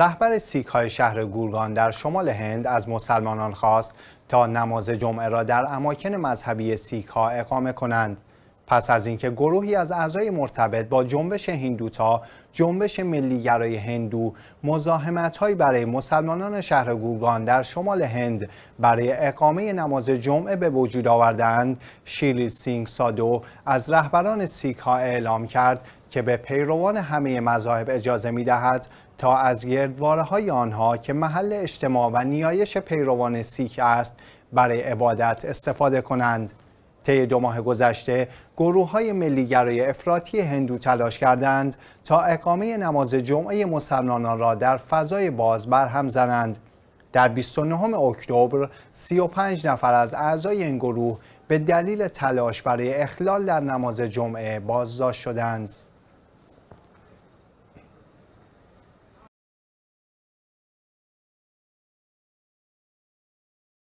رهبر سیک های شهر گورگان در شمال هند از مسلمانان خواست تا نماز جمعه را در اماکن مذهبی سیک ها اقامه کنند. پس از اینکه گروهی از اعضای مرتبط با جنبش هندوتوا جنبش ملیگرای هندو مزاحمتهایی برای مسلمانان شهر گورگان در شمال هند برای اقامه نماز جمعه به وجود آوردند شیلی سینگ سادو از رهبران سیک ها اعلام کرد که به پیروان همه مذاهب اجازه می دهد تا از گردواره های آنها که محل اجتماع و نیایش پیروان سیک است برای عبادت استفاده کنند. طی دو ماه گذشته گروه های ملیگرای افراطی هندو تلاش کردند تا اقامه نماز جمعه مسلمانان را در فضای باز برهم زنند. در 29 اکتبر 35 نفر از اعضای این گروه به دلیل تلاش برای اخلال در نماز جمعه بازداشت شدند.